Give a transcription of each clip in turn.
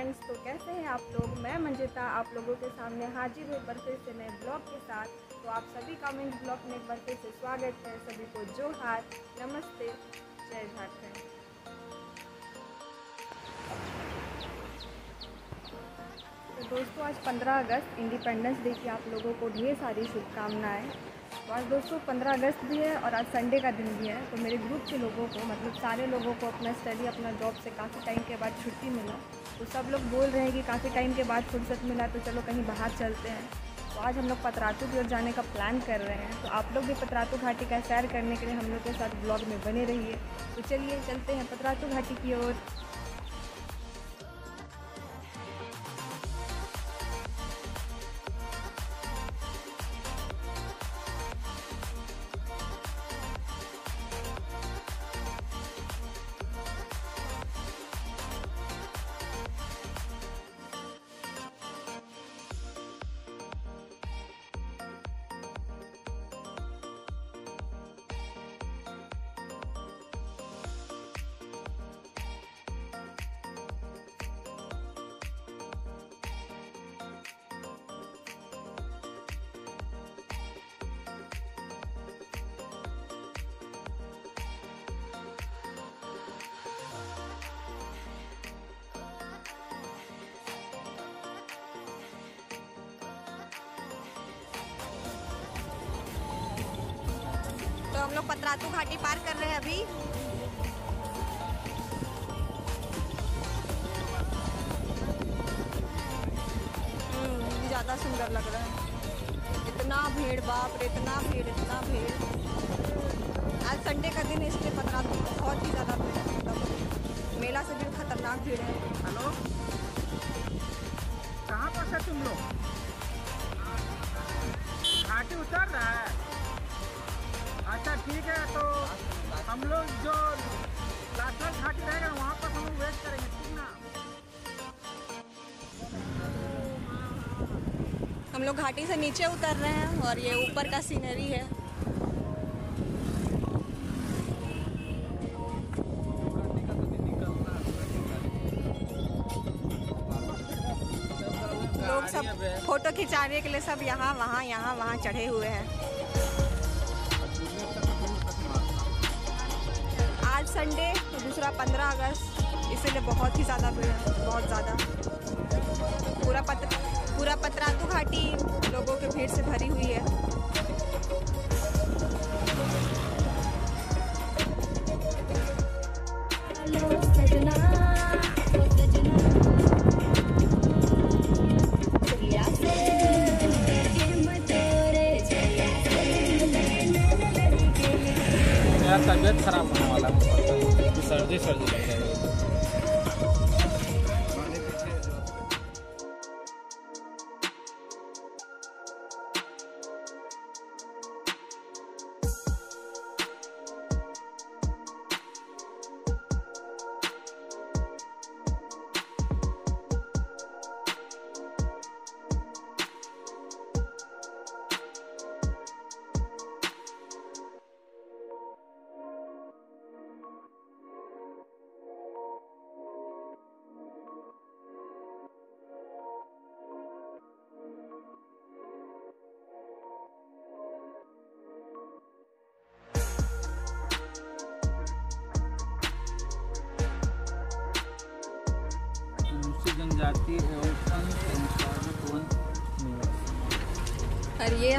Friends तो कैसे हैं आप लोग? मैं मंजिता, आप लोगों के सामने हाजिर हुई बार फिर से नए ब्लॉग के साथ। तो आप सभी का मैं ब्लॉग में एक बार फिर से स्वागत है। सभी को जोहार। नमस्ते। जय झारखंड। तो दोस्तों, आज 15 अगस्त इंडिपेंडेंस डे की आप लोगों को ढेर सारी शुभकामनाएँ। तो आज दोस्तों 15 अगस्त भी है और आज संडे का दिन भी है तो मेरे ग्रुप के लोगों को मतलब सारे लोगों को अपना स्टडी अपना जॉब से काफ़ी टाइम के बाद छुट्टी मिला। तो सब लोग बोल रहे हैं कि काफ़ी टाइम के बाद फुर्सत मिला तो चलो कहीं बाहर चलते हैं। तो आज हम लोग पतरातू की ओर जाने का प्लान कर रहे हैं। तो आप लोग भी पतरातू घाटी का सैर करने के लिए हम लोग के साथ ब्लॉग में बने रहिए। तो चलिए, चलते हैं पतरातू घाटी की ओर। हम लोग पतरातू घाटी पार कर रहे हैं अभी। हम्म, ज़्यादा सुंदर लग रहा है। इतना भीड़ बाप रे इतना भीड़ इतना भीड़। आज संडे का दिन है इसलिए पतरातू बहुत ही ज़्यादा भीड़ है। मतलब मेला से भी खतरनाक भीड़ है। हेलो? कहाँ पर से तुम लोग? हम लोग घाटी से नीचे उतर रहे हैं और ये ऊपर का सीनरी है। लोग सब फ़ोटो खिंचाने के लिए सब यहाँ, वहाँ यहाँ, वहाँ चढ़े हुए हैं। आज संडे तो दूसरा पंद्रह अगस्त, इसीलिए बहुत ही ज़्यादा भीड़ है, बहुत ज़्यादा। पूरा पत पूरा पतरातू घाटी लोगों के भीड़ से भरी हुई है।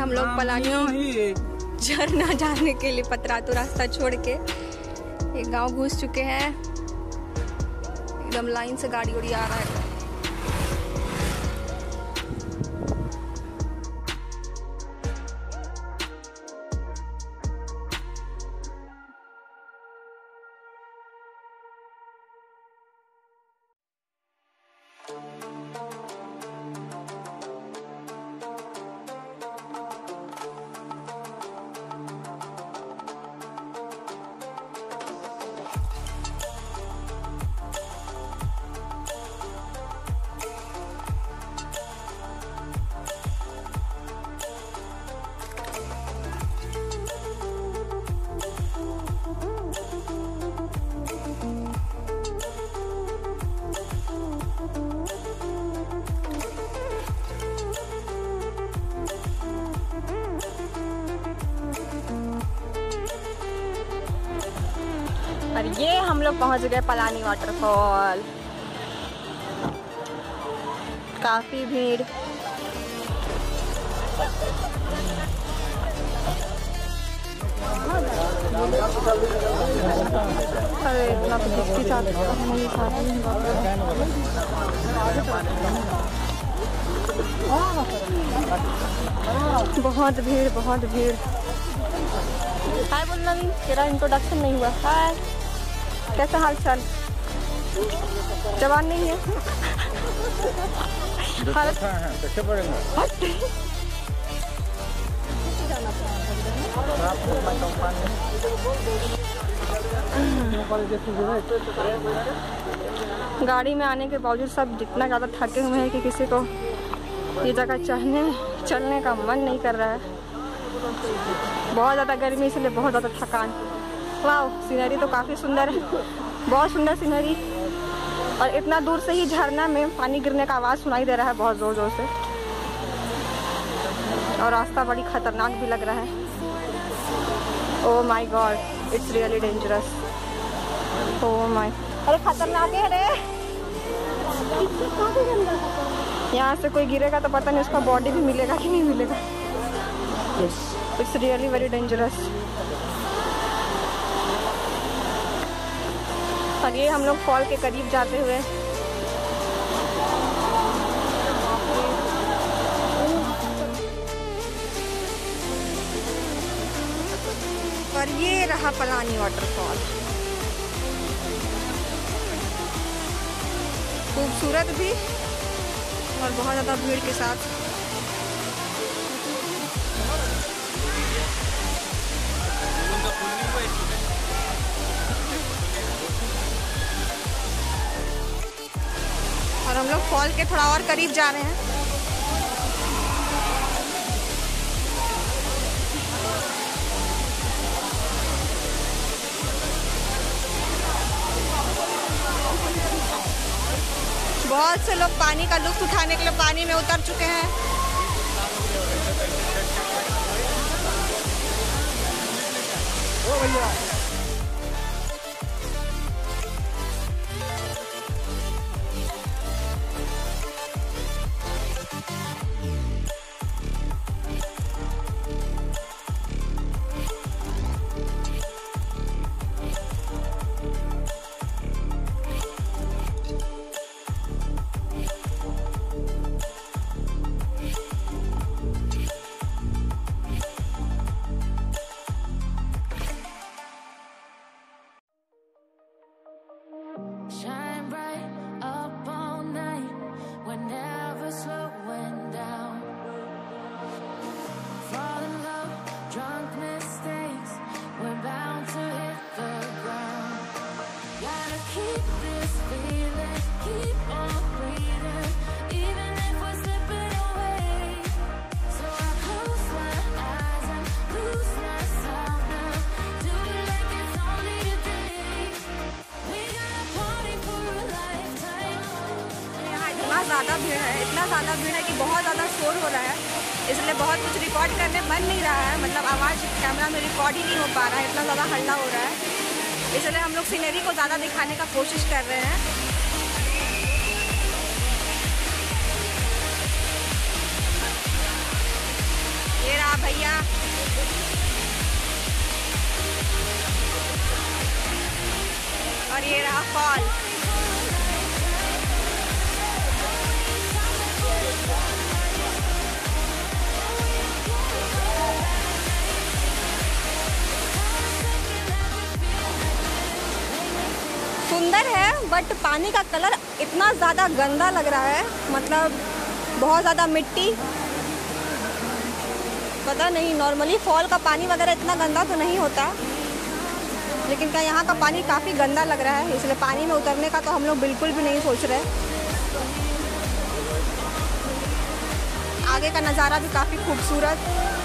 हम लोग पलानी झरना जाने के लिए पतरा तो रास्ता छोड़ के ये गाँव घुस चुके हैं। एकदम लाइन से गाड़ी उड़ी आ रहा है। लोग पहुँच गए पलानी वाटरफॉल काफ़ी भीड़। अरे तो खाते बहुत भीड़ बहुत भीड़। हाय बोल नवीन, तेरा इंट्रोडक्शन नहीं हुआ। हाय। कैसा हाल चाल जवान नहीं है। हालत गाड़ी में आने के बावजूद सब जितना ज़्यादा थके हुए हैं कि किसी को ये जगह चढ़ने चलने का मन नहीं कर रहा है। बहुत ज़्यादा गर्मी इसलिए बहुत ज़्यादा थकान। वाह सीनरी तो काफ़ी सुंदर है। बहुत सुंदर सीनरी और इतना दूर से ही झरना में पानी गिरने का आवाज़ सुनाई दे रहा है बहुत ज़ोर ज़ोर से। और रास्ता बड़ी खतरनाक भी लग रहा है। ओ my god it's really dangerous oh my अरे खतरनाक है रे। यहाँ से कोई गिरेगा तो पता नहीं उसका बॉडी भी मिलेगा कि नहीं मिलेगा। इट्स रियली वेरी डेंजरस और ये हम लोग फॉल के करीब जाते हुए। और ये रहा पलानी वाटरफॉल खूबसूरत भी और बहुत ज़्यादा भीड़ के साथ। हम लोग फॉल के थोड़ा और करीब जा रहे हैं। बहुत से लोग पानी का लुत्फ उठाने के लिए पानी में उतर चुके हैं। Shine ज़्यादा भीड़ है, इतना ज़्यादा भीड़ है कि बहुत ज़्यादा शोर हो रहा है। इसलिए बहुत कुछ रिकॉर्ड करने मन नहीं रहा है मतलब आवाज़ कैमरा में रिकॉर्ड ही नहीं हो पा रहा है, इतना ज़्यादा हल्ला हो रहा है। इसलिए हम लोग सीनरी को ज़्यादा दिखाने का कोशिश कर रहे हैं। ये रहा भैया। और ये रहा फॉल। सुंदर है बट पानी का कलर इतना ज़्यादा गंदा लग रहा है मतलब बहुत ज़्यादा मिट्टी। पता नहीं नॉर्मली फॉल का पानी वगैरह इतना गंदा तो नहीं होता, लेकिन क्या यहाँ का पानी काफ़ी गंदा लग रहा है, इसलिए पानी में उतरने का तो हम लोग बिल्कुल भी नहीं सोच रहे। आगे का नज़ारा भी काफ़ी खूबसूरत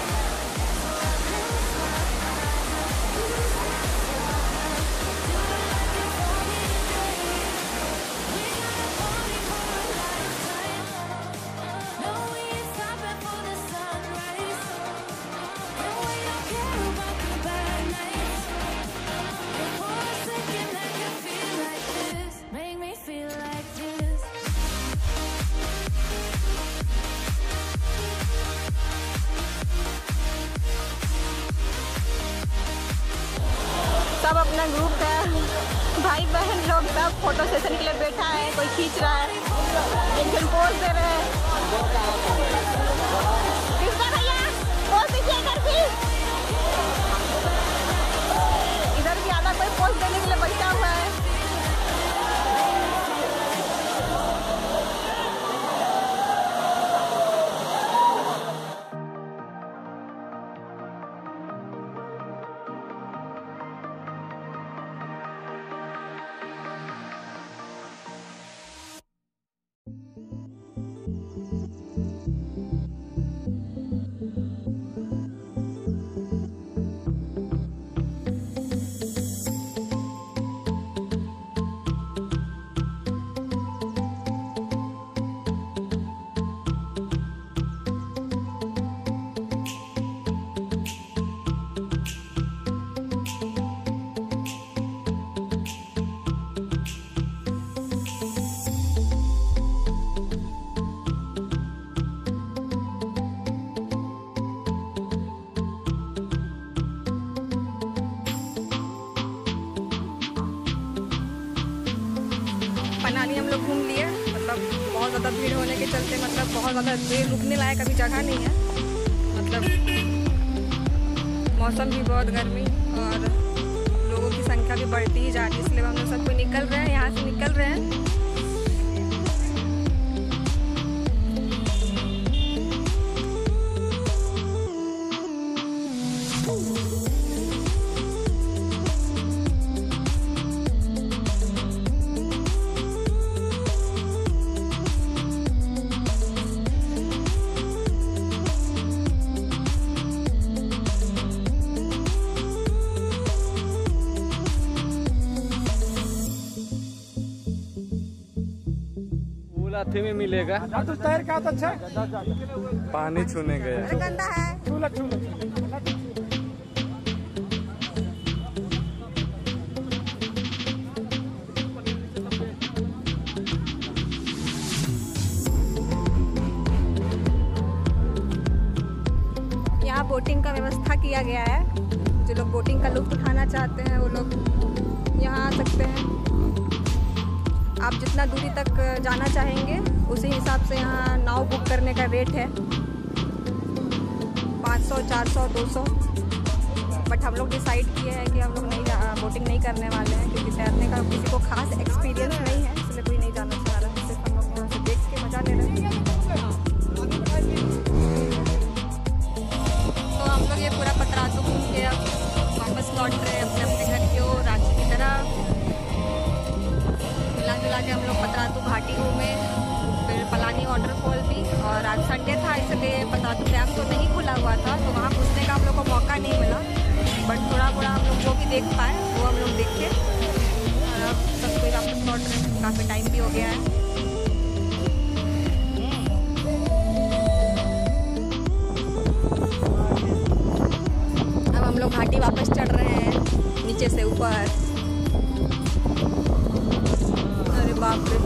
सब अपना ग्रुप है। भाई बहन लोग सब फ़ोटो सेशन के लिए बैठा है, कोई खींच रहा है, एक जन पोज दे रहे हैं। घूम लिए मतलब बहुत ज़्यादा भीड़ होने के चलते मतलब बहुत ज़्यादा देर रुकने लायक अभी जगह नहीं है। मतलब मौसम भी बहुत गर्मी और लोगों की संख्या भी बढ़ती ही जा रही है, इसलिए हम लोग सबको निकल रहे हैं, यहाँ से निकल रहे हैं। फूल में मिलेगा। हाँ तो तैर का तो अच्छा पानी छूने गया। गंदा है। छूला छूला यहाँ बोटिंग का व्यवस्था किया गया है। जो लोग बोटिंग का लुत्फ उठाना चाहते हैं वो लोग यहाँ आ सकते हैं। आप जितना दूरी तक जाना चाहेंगे उसी हिसाब से यहाँ नाव बुक करने का रेट है। 500, 400, 200 बट हम लोग डिसाइड किए हैं कि हम लोग नहीं बोटिंग नहीं करने वाले हैं क्योंकि तैरने का किसी को खास एक्सपीरियंस नहीं है इसलिए कोई नहीं जाना चाह रहा है सिर्फ़ हम लोग यहाँ से देख के मज़ा ले रहे हैं। इसलिए पतरातू डैम तो नहीं खुला हुआ था तो वहाँ घुसने का हम लोग को मौका नहीं मिला। बट थोड़ा थोड़ा हम लोग जो भी देख पाए, वो हम लोग देखे अब सब कोई वापस लौट रहे काफ़ी टाइम भी हो गया है। अब हम लोग घाटी वापस चढ़ रहे हैं, नीचे से ऊपर। अरे बाप रे।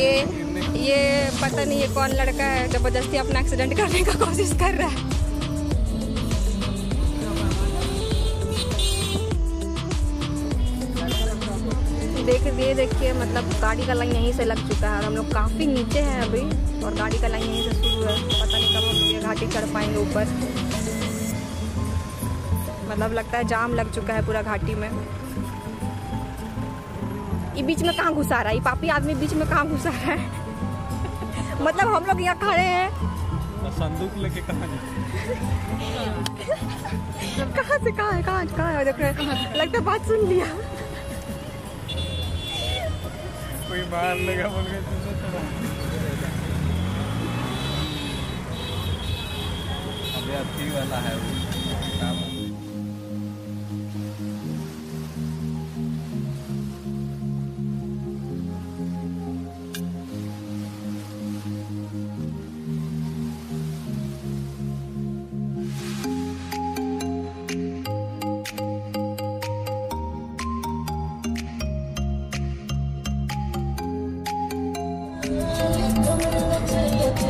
ये पता नहीं ये कौन लड़का है, ज़बरदस्ती अपना एक्सीडेंट करने का कोशिश कर रहा है। देख, ये देखिए मतलब गाड़ी का लाइन यहीं से लग चुका है। और हम लोग काफ़ी नीचे हैं अभी, और गाड़ी का लाइन यहीं से शुरू है। पता नहीं कब हम लोग ये घाटी चढ़ पाएँगे ऊपर। मतलब लगता है जाम लग चुका है पूरा घाटी में। ये बीच में कहाँ घुसा रहा है? ये पापी आदमी बीच में कहाँ घुसा रहा है? मतलब हम लोग यहाँ खड़े हैं। संदूक लेके कहा कहाँ से कहाँ है कहाँ कहाँ है? देख रहे हैं। लगता है बात सुन लिया। कोई मार लेगा बोल के अभी अच्छी वाला है वो।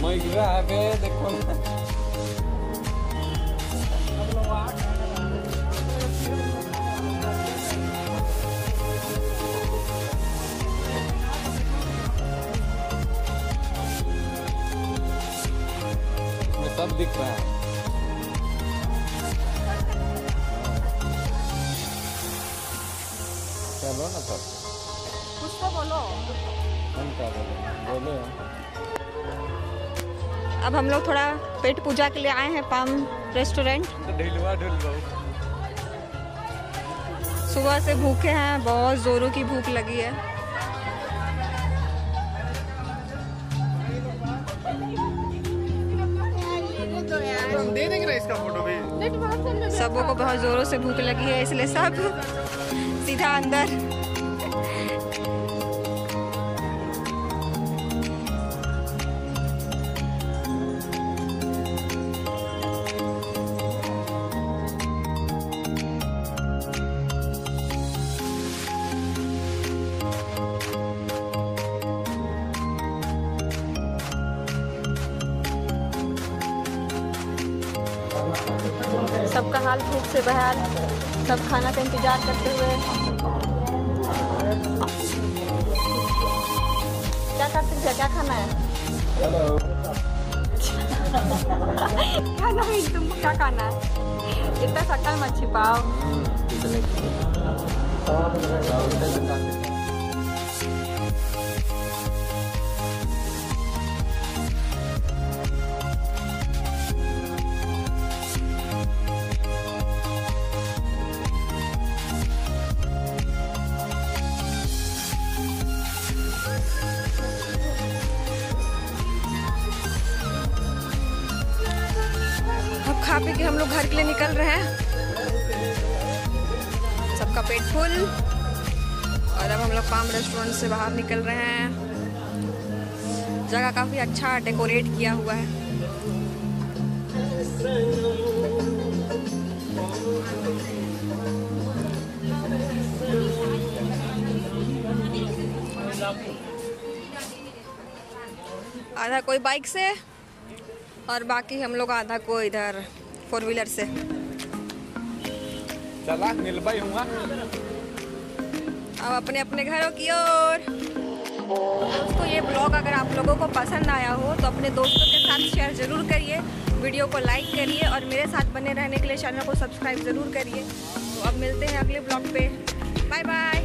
Mãe grave, de quando... बोले बोले अब हम लोग थोड़ा पेट पूजा के लिए आए हैं पाम रेस्टोरेंट। तो ढिलवा ढिलवा सुबह से भूखे हैं बहुत ज़ोरों की भूख लगी है। दे देंगे ना इसका फ़ोटो भी। सबों को बहुत ज़ोरों से भूख लगी है इसलिए सब सीधा अंदर। सबका हाल भूख से बेहाल सब खाना का इंतज़ार करते हुए। क्या करते सकते क्या खाना है? खाना है तुमको क्या खाना है? इतना शक्ल मत छिपाओ। घर के लिए निकल रहे हैं। सबका पेट फुल। और अब हम लोग पाम रेस्टोरेंट से बाहर निकल रहे हैं। जगह काफ़ी अच्छा डेकोरेट किया हुआ है। आधा कोई बाइक से और बाकी हम लोग आधा को इधर फोर व्हीलर से। चला हुआ अब अपने अपने घरों की ओर। दोस्तों ये ब्लॉग अगर आप लोगों को पसंद आया हो तो अपने दोस्तों के साथ शेयर ज़रूर करिए। वीडियो को लाइक करिए और मेरे साथ बने रहने के लिए चैनल को सब्सक्राइब ज़रूर करिए। तो अब मिलते हैं अगले ब्लॉग पे। Bye bye